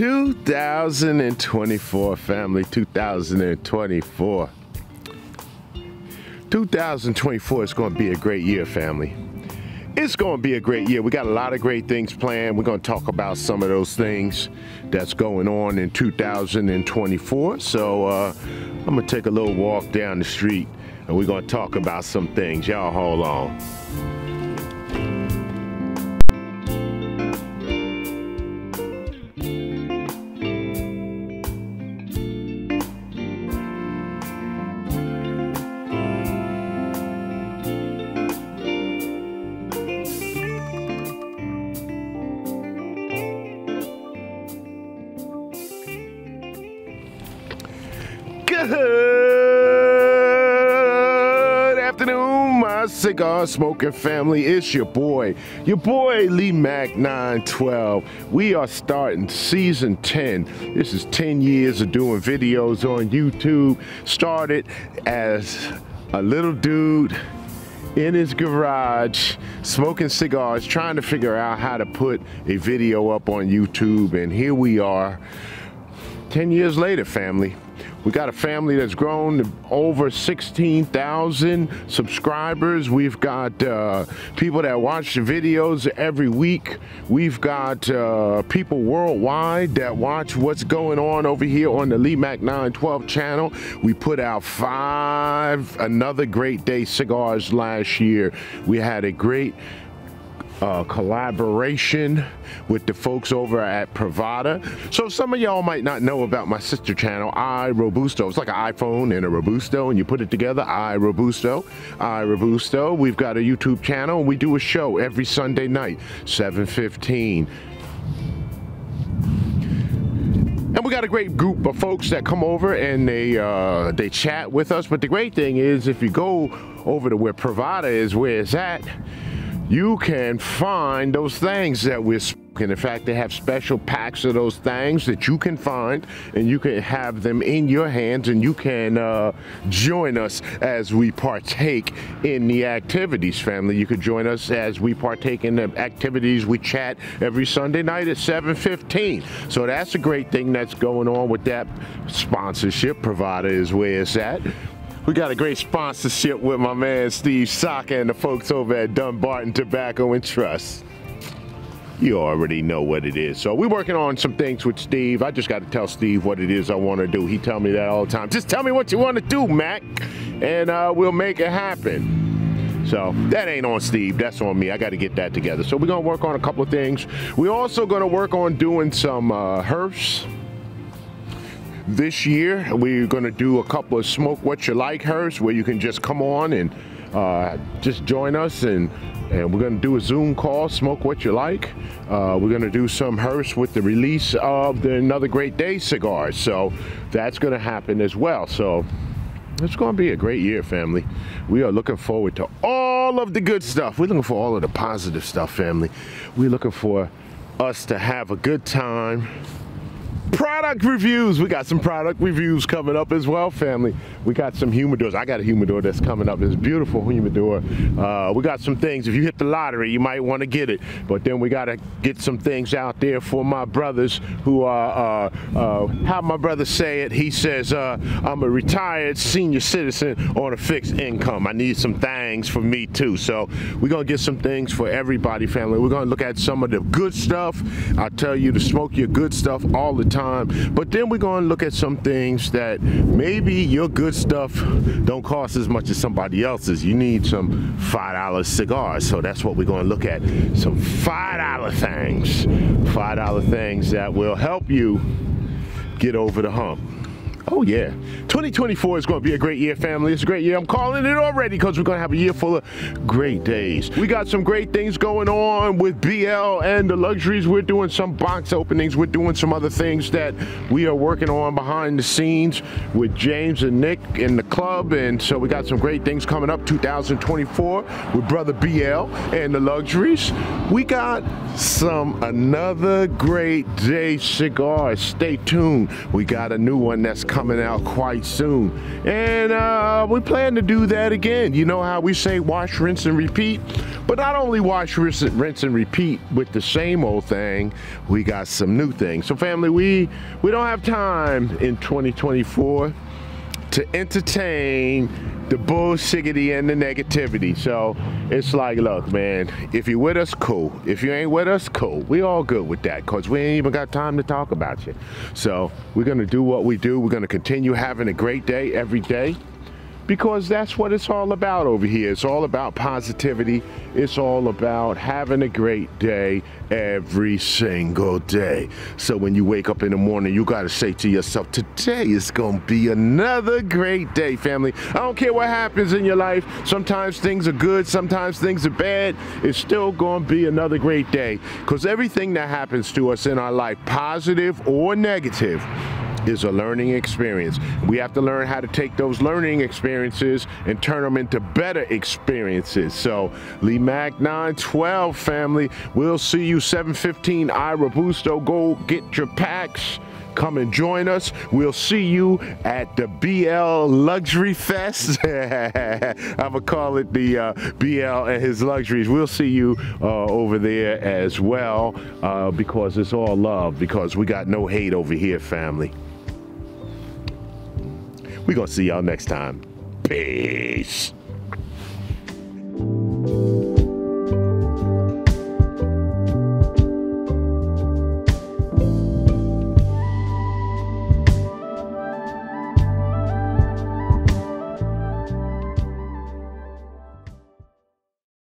2024 family 2024 2024 is going to be a great year family. It's going to be a great year. We got a lot of great things planned. We're going to talk about some of those things that's going on in 2024 so uh, i'm going to take a little walk down the street and we're going to talk about some things. Y'all hold on Good afternoon, my cigar smoking family. It's your boy, your boy Lee Mack 912. We are starting season 10. This is 10 years of doing videos on YouTube. Started as a little dude in his garage smoking cigars, trying to figure out how to put a video up on YouTube. And here we are, 10 years later, family. We got a family that's grown over 16,000 subscribers. We've got uh, people that watch the videos every week. We've got uh, people worldwide that watch what's going on over here on the Lee Mack 912 channel. We put out five Another Great Day cigars last year. We had a great uh, collaboration with the folks over at Privada. So some of y'all might not know about my sister channel, iRobusto. It's like an iPhone and a Robusto, and you put it together, iRobusto. iRobusto. We've got a YouTube channel, and we do a show every Sunday night, 7.15. And we got a great group of folks that come over and they uh, they chat with us. But the great thing is, if you go over to where Privada is, where it's at, you can find those things that we're smoking. In fact, they have special packs of those things that you can find and you can have them in your hands and you can uh, join us as we partake in the activities, family. You could join us as we partake in the activities. We chat every Sunday night at 7.15. So that's a great thing that's going on with that sponsorship. Privada is where it's at. We got a great sponsorship with my man Steve Saka and the folks over at Dunbarton Tobacco and Trust. You already know what it is. So we're working on some things with Steve. I just got to tell Steve what it is I want to do. He tell me that all the time. Just tell me what you want to do, Mac, and uh, we'll make it happen. So that ain't on Steve, that's on me. I got to get that together. So we're gonna work on a couple of things. We're also gonna work on doing some uh, herfs this year we're going to do a couple of smoke what you like herfs where you can just come on and uh, just join us and and we're going to do a zoom call smoke what you like. Uh, we're going to do some herfs with the release of the another great day cigars so that's going to happen as well. So it's going to be a great year family. We are looking forward to all of the good stuff. We're looking for all of the positive stuff family. We're looking for us to have a good time product reviews. We got some product reviews coming up as well, family. We got some humidors. I got a humidor that's coming up. It's beautiful humidor. Uh, we got some things. If you hit the lottery, you might want to get it. But then we got to get some things out there for my brothers who are, uh, uh, how my brother say it, he says, uh, I'm a retired senior citizen on a fixed income. I need some things for me too. So we're going to get some things for everybody, family. We're going to look at some of the good stuff. I tell you to smoke your good stuff all the time. But then we're going to look at some things that maybe your good stuff don't cost as much as somebody else's. You need some $5 cigars. So that's what we're going to look at. Some $5 things. $5 things that will help you get over the hump. Oh yeah, 2024 is going to be a great year, family. It's a great year. I'm calling it already because we're going to have a year full of great days. We got some great things going on with BL and the luxuries. We're doing some box openings. We're doing some other things that we are working on behind the scenes with James and Nick in the club. And so we got some great things coming up 2024 with brother BL and the luxuries. We got some another great day cigars. Stay tuned. We got a new one that's coming out quite soon. And uh, we plan to do that again. You know how we say wash, rinse, and repeat? But not only wash, rinse, rinse and repeat with the same old thing, we got some new things. So family, we, we don't have time in 2024 to entertain the bullshiggity and the negativity. So it's like, look, man, if you're with us, cool. If you ain't with us, cool. We all good with that because we ain't even got time to talk about you. So we're gonna do what we do. We're gonna continue having a great day every day because that's what it's all about over here. It's all about positivity. It's all about having a great day every single day. So when you wake up in the morning, you got to say to yourself, today is going to be another great day, family. I don't care what happens in your life. Sometimes things are good, sometimes things are bad. It's still going to be another great day because everything that happens to us in our life, positive or negative, is a learning experience. We have to learn how to take those learning experiences and turn them into better experiences. So Lee Mack 912 family, we'll see you 715 iRobusto. Go get your packs. Come and join us. We'll see you at the BL Luxury Fest. I'm gonna call it the uh, BL and his luxuries. We'll see you uh, over there as well uh, because it's all love because we got no hate over here, family. We're going to see y'all next time. Peace.